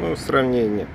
ну, сравнение.